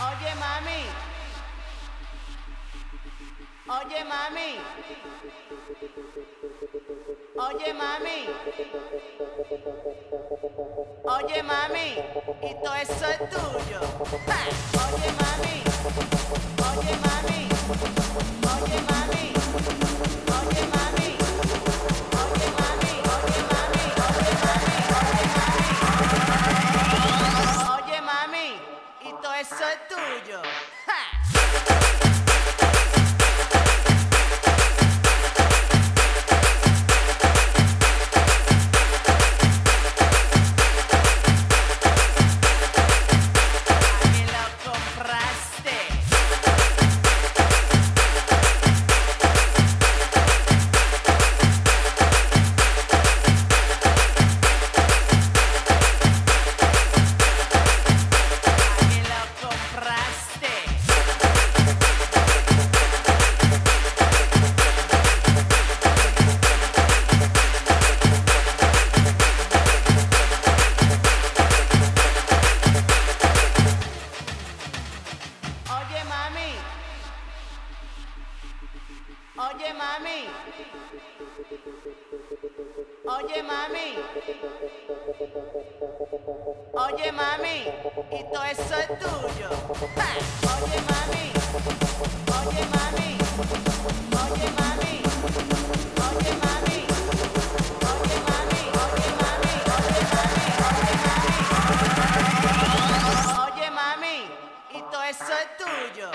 Oye, mami. Oye, mami. Oye, mami. Oye, mami. Y todo eso es tuyo. Oye, mami. Oye, mami. Oye, mami. Oye, mami. Oye, mami. Y todo eso es tuyo. Oye, mami. Oye, mami. Oye, mami. Oye, mami. Oye, mami. Oye, mami. Oye, mami. Oye, mami. Oye, mami. Y todo eso es tuyo.